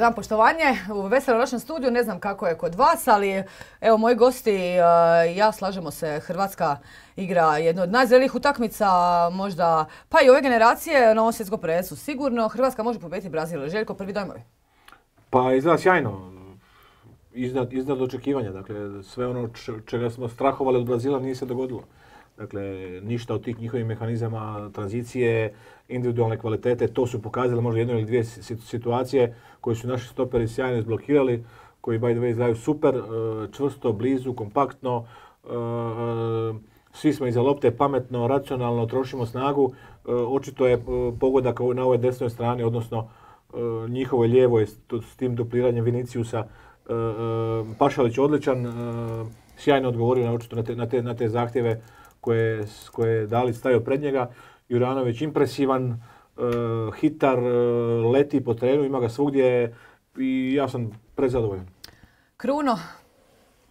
dan, poštovanje u Veselo našem studiju. Ne znam kako je kod vas, ali evo moji gosti i ja slažemo se. Hrvatska igra jednu od najzrelijih utakmica, možda pa i ove generacije na ovom svjetskom prvenstvu. Sigurno Hrvatska može pobijediti Brazil. Željko, prvi dojmovi. Pa izgleda sjajno. Iznad, iznad očekivanja. Dakle, sve ono čega smo strahovali od Brazila nije se dogodilo. Dakle, ništa od tih njihovih mehanizama, tranzicije, individualne kvalitete, to su pokazali možda jednu ili dvije situacije koje su naši stoperi sjajno izblokirali, koji by the way izgledaju super, e, čvrsto, blizu, kompaktno, e, e, svi smo iza lopte, pametno, racionalno, trošimo snagu. Očito je pogodak na ovoj desnoj strani, odnosno njihovoj lijevoj s tim dupliranjem Viniciusa. Pašalić odličan, sjajno odgovorio na, na na te zahtjeve koje, koje je Dali stavio pred njega. Juranović impresivan, uh, hitar, uh, leti po terenu, ima ga svugdje i ja sam prezadovoljan. Kruno?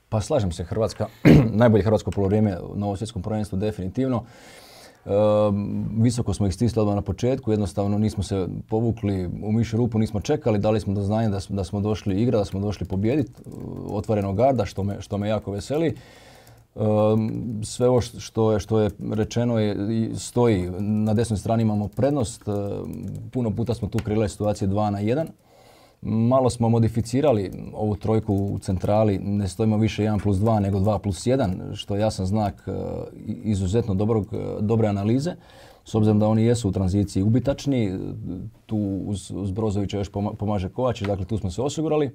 Pa slažem se, Hrvatska, najbolje hrvatsko polovrijeme na ovom svjetskom prvenstvu definitivno. Uh, visoko smo ih stisli odmah na početku, jednostavno nismo se povukli u mišu rupu, nismo čekali, dali smo do znanja da, da smo došli igra, da smo došli pobijediti, otvorenog garda, što me, što me jako veseli. Sve ovo što je, što je rečeno je, stoji. Na desnoj strani imamo prednost. Puno puta smo tu kreirali situacije 2 na 1. Malo smo modificirali ovu trojku u centrali. Ne stojimo više 1 plus 2 nego 2 plus 1, što je jasan znak e, izuzetno dobrog, dobre analize. S obzirom da oni jesu u tranziciji ubitačni, tu uz, uz Brozovića još pomaže Kovačić, dakle tu smo se osigurali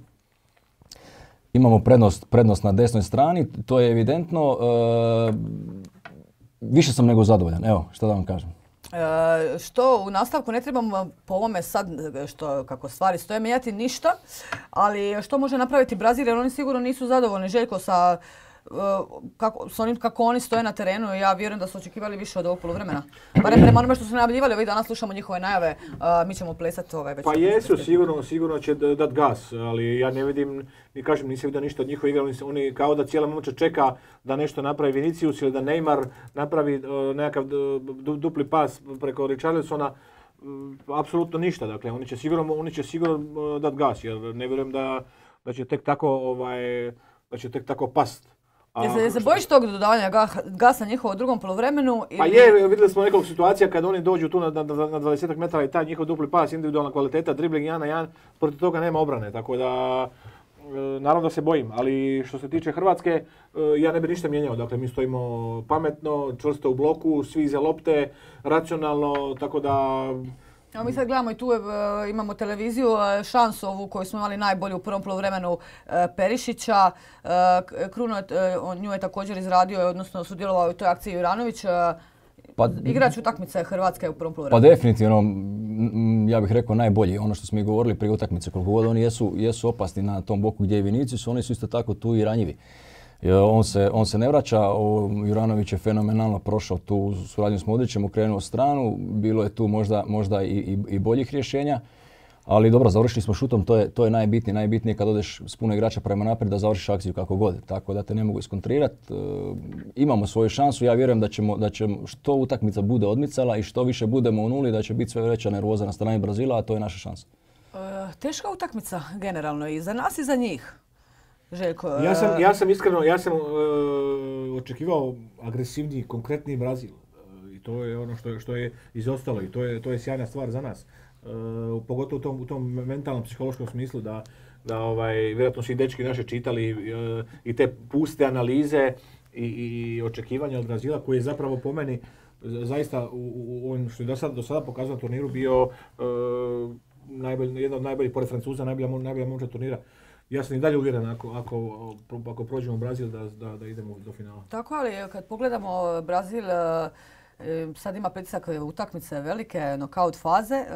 imamo prednost, prednost na desnoj strani, to je evidentno. E, više sam nego zadovoljan, evo, što da vam kažem. E, što u nastavku ne trebamo po ovome sad, što, kako stvari stoje, mijenjati ništa, ali što može napraviti Brazil, jer oni sigurno nisu zadovoljni Željko sa kako, s onim kako oni stoje na terenu, ja vjerujem da su očekivali više od ovog poluvremena. Barem prema onome što su najavljivali, ovih danas slušamo njihove najave, mi ćemo plesati ove već. Pa jesu, sigurno, sigurno će dat gas, ali ja ne vidim, ni kažem, nisam vidio ništa od njihove igre, oni, kao da cijela momča čeka da nešto napravi Vinicius ili da Neymar napravi nekakav dupli pas preko Richarlisona, apsolutno ništa, dakle oni će sigurno, oni će sigurno dat gas, jer ne vjerujem da, da će tek tako ovaj, da će tek tako past. Jel se, bojiš tog dodavanja gasa njihovo u drugom polovremenu? Pa je, vidjeli smo nekoliko situacija kad oni dođu tu na, na, na 20 metara i taj njihov dupli pas, individualna kvaliteta, dribling jedan na jedan, protiv toga nema obrane, tako da e, naravno da se bojim, ali što se tiče Hrvatske, e, ja ne bi ništa mijenjao. Dakle, mi stojimo pametno, čvrsto u bloku, svi iza lopte, racionalno, tako da Evo mi sad gledamo i tu e, imamo televiziju, e, šansu ovu koju smo imali najbolju u prvom polovremenu e, Perišića. Kruno nju je također izradio, odnosno sudjelovao u toj akciji Juranović. Pa, Igrač utakmice Hrvatske u prvom polovremenu. Pa definitivno, ja bih rekao najbolji. Ono što smo i govorili prije utakmice, koliko god oni jesu, jesu opasni na tom boku gdje je Vinicius, oni su isto tako tu i ranjivi. On se, on se ne vraća, Juranović je fenomenalno prošao tu suradnju s Modrićem, okrenuo stranu, bilo je tu možda, možda i, i, i boljih rješenja. Ali dobro, završili smo šutom, to je, to je najbitnije. Najbitnije kad odeš s puno igrača prema naprijed da završiš akciju kako god. Tako da te ne mogu iskontrirati. E, imamo svoju šansu, ja vjerujem da ćemo, da ćemo što utakmica bude odmicala i što više budemo u nuli, da će biti sve veća nervoza na strani Brazila, a to je naša šansa. E, teška utakmica generalno i za nas i za njih. Željko, ja sam, e, ja sam iskreno, ja sam uh, očekivao agresivniji, konkretniji Brazil. Uh, I to je ono što, što je izostalo i to je, to je sjajna stvar za nas. Uh, pogotovo u tom, u tom mentalnom, psihološkom smislu da, da ovaj, vjerojatno su i dečki naše čitali i te puste analize i, i očekivanja od Brazila koji je zapravo po meni zaista u, u što je do sada, do sada pokazao turniru bio najbolj, jedan od najboljih, pored Francuza, najbolja, najbolja momčad turnira ja sam i dalje uvjeren ako, ako, ako prođemo Brazil da, da, da idemo do finala. Tako, ali kad pogledamo Brazil, e, e, sad ima pritisak utakmice velike, nokaut faze. E,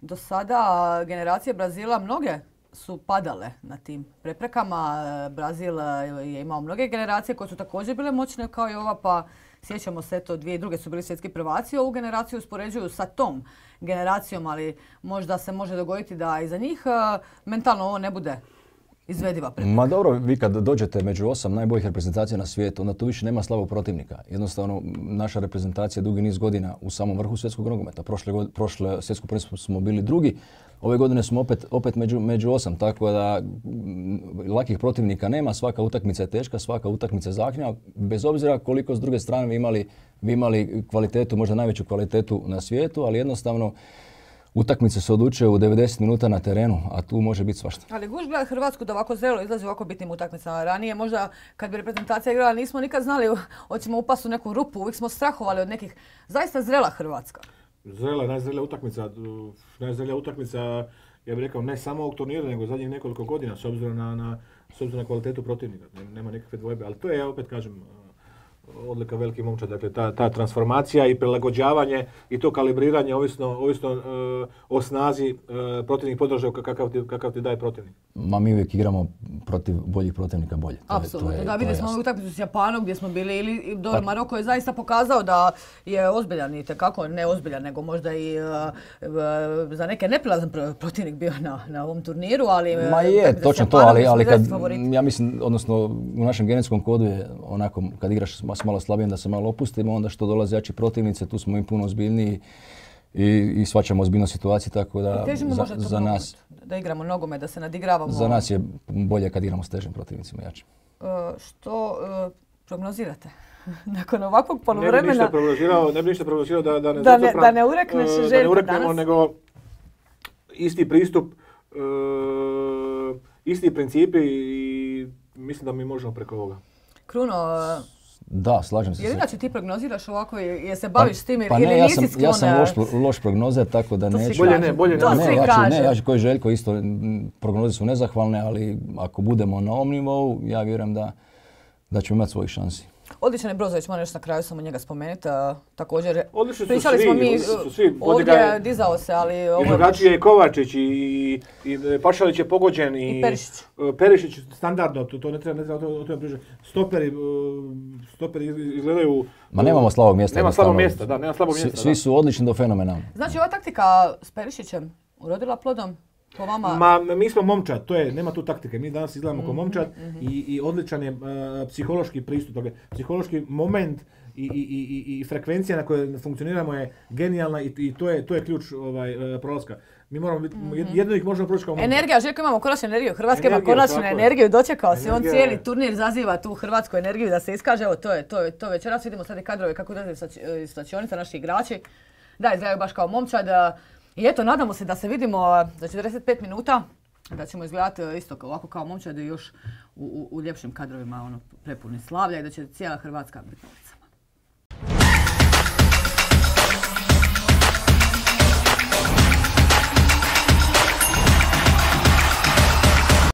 do sada generacije Brazila mnoge su padale na tim preprekama. Brazil je imao mnoge generacije koje su također bile moćne kao i ova, pa sjećamo se to, dvije druge su bili svjetski prvaci. Ovu generaciju uspoređuju sa tom generacijom, ali možda se može dogoditi da i za njih mentalno ovo ne bude izvediva prepreka? Ma dobro, vi kad dođete među osam najboljih reprezentacija na svijetu, onda tu više nema slabog protivnika. Jednostavno, naša reprezentacija dugi niz godina u samom vrhu svjetskog nogometa. Prošle, god- prošle svjetsko prvenstvo smo bili drugi, ove godine smo opet, opet među, među osam, tako da mm, lakih protivnika nema, svaka utakmica je teška, svaka utakmica je zahtjevna, bez obzira koliko s druge strane imali, vi imali kvalitetu, možda najveću kvalitetu na svijetu, ali jednostavno utakmice se odlučuje u 90 minuta na terenu, a tu može biti svašta. Ali guš gleda Hrvatsku da ovako zrelo izlazi u ovako bitnim utakmicama. Ranije možda kad bi reprezentacija igrala nismo nikad znali hoćemo upasti u neku rupu, uvijek smo strahovali od nekih. Zaista zrela Hrvatska. Zrela, najzrelija utakmica, najzrelija utakmica, ja bih rekao, ne samo ovog turnira, nego zadnjih nekoliko godina, s obzirom na, na, s obzirom na kvalitetu protivnika. Ne- Nema nikakve dvojbe, ali to je, ja opet kažem, odlika velikih momčad, dakle ta, ta transformacija i prilagođavanje i to kalibriranje ovisno, ovisno uh, o snazi uh, protivnih podržaja kakav ti, kakav ti daje protivnik. Ma mi uvijek igramo protiv boljih protivnika bolje. To je- to Apsolutno. Da, vidjeli je smo utakmicu s Japanom gdje smo bili ili do Pa- Maroko je zaista pokazao da je ozbiljan i kako ne ozbiljan, nego možda i uh, uh, za neke neprilazan pro- protivnik bio na, na ovom turniru, ali Ma je, točno to, ali, ali kad, ja mislim, odnosno u našem genetskom kodu je onako, kad igraš s malo slabijim da se malo opustimo, onda što dolaze jači protivnice, tu smo im puno ozbiljniji i, i shvaćamo ozbiljnost situacije, tako da Težimo za, možda to za nas, da igramo nogomet, da se nadigravamo. za nas je bolje kad igramo s težim protivnicima jačim. Uh, što uh, prognozirate? Nakon ovakvog Ne bi poluvremena, ništa prognozirao, ne bi ništa prognozirao da, da ne Da ne- da ne urekneš uh, da ne ureknemo, danas. nego isti pristup, uh, isti principi i mislim da mi možemo preko ovoga. Kruno, Da, slažem se. jer inače ti prognoziraš ovako, je, je se baviš s tim ili, pa ili ne, ja sam, ja sam loš, loš prognozer, tako da To neću. Bolje ne, bolje ne. To ne, svi ja ću, ne, ja ću koji Željko isto, prognoze su nezahvalne, ali ako budemo na ovom nivou, ja vjerujem da, da ćemo imati svojih šansi. Odličan je Brozović, moram još na kraju samo njega spomenuti. također, Odlični pričali svi, smo mi, su svi. Ovdje ga je- dizao se, ali ovo I drugačije je Kovačić i, i, i Pašalić je pogođen i, I Perišić. e, Perišić standardno, to, to ne treba, ne treba o tome- pričati. Stoperi, e, stoperi iz- izgledaju... Ma nemamo slabog mjesta. Nema slabog mjesta, da, nema slabog Svi- mjesta. Svi da. su odlični do fenomenalni. Znači ova taktika s Perišićem urodila plodom vama? Ma, mi smo momčad, to je, nema tu taktike. Mi danas izgledamo Mhm, kao momčad i, i odličan je e, psihološki pristup. Dakle, psihološki moment i, i, i, i- frekvencija na kojoj funkcioniramo je genijalna i, i to, je, to je ključ ovaj, e, prolaska. Mi moramo biti, jedno ih možemo proći kao momčad. Mhm. Energija, Željko imamo konačnu energiju. Hrvatska ima konačnu energiju, dočekao si. On cijeli je- turnir zaziva tu hrvatsku energiju da se iskaže. Evo, to je to. Je, to večeras vidimo sad i kadrove kako dolaze iz iz slačionica naši igrači. Da, izgledaju baš kao momčad. I eto, nadamo se da se vidimo a, za 45 minuta. Da ćemo izgledati a, isto ovako kao momčad i još u, u, u ljepšim kadrovima ono, prepuni slavlja i da će cijela Hrvatska biti